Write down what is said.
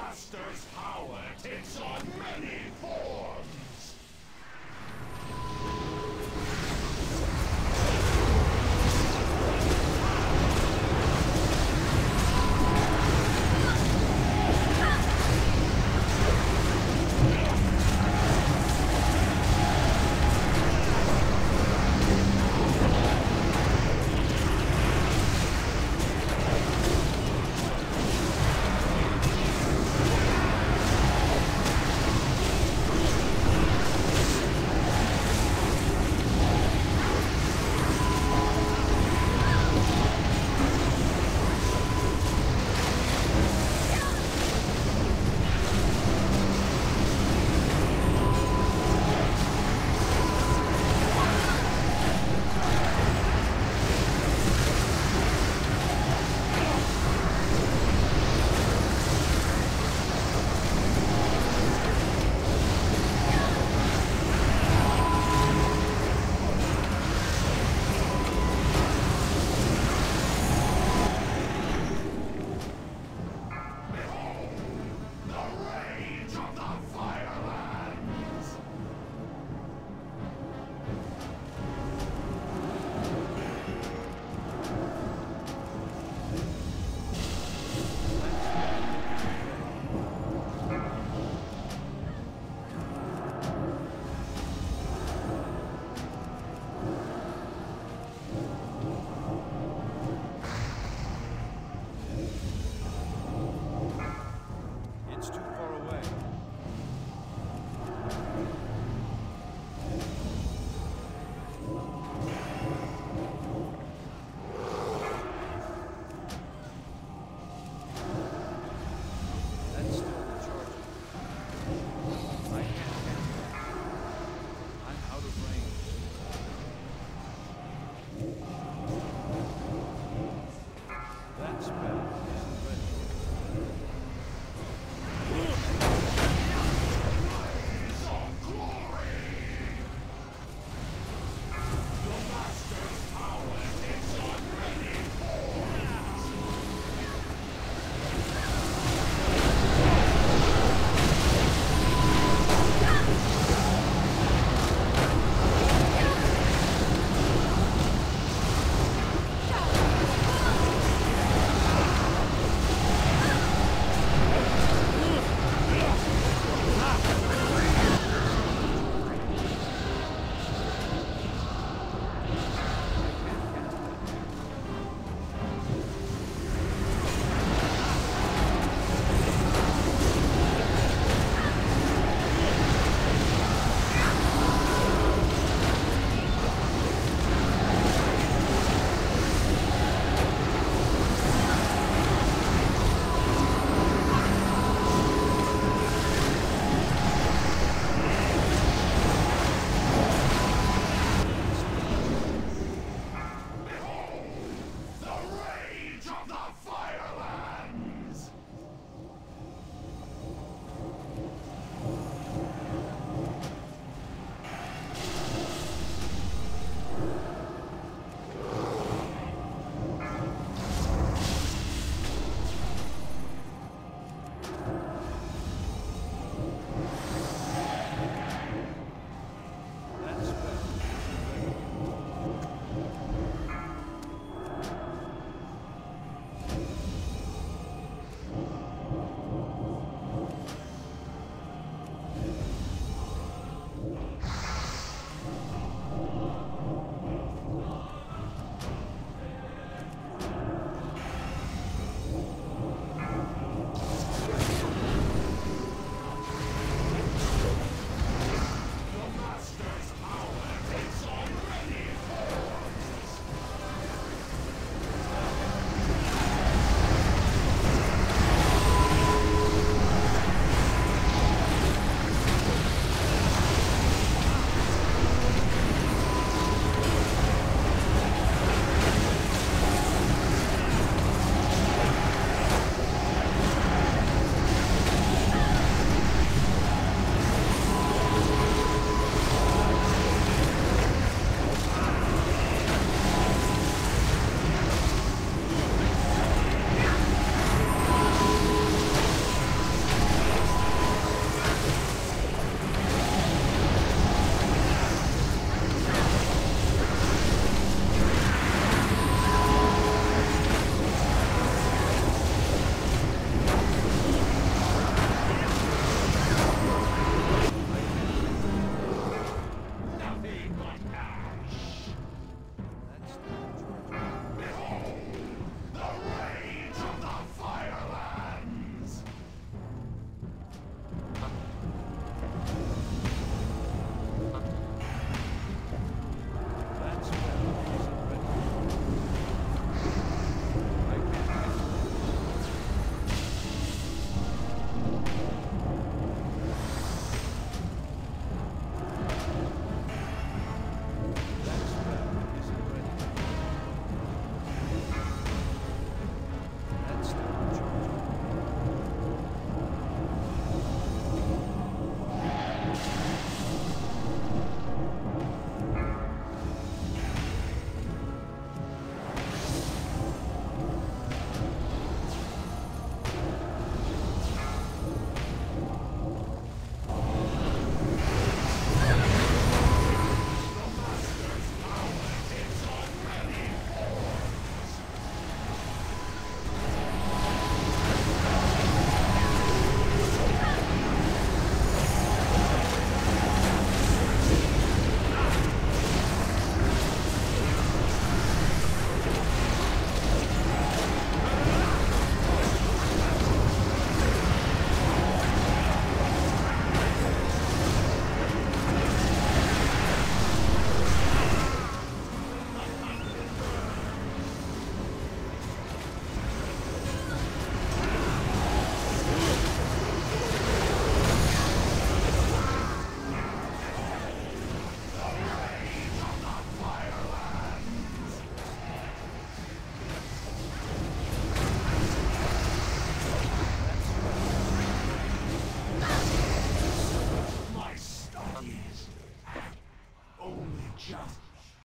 master's power takes on many.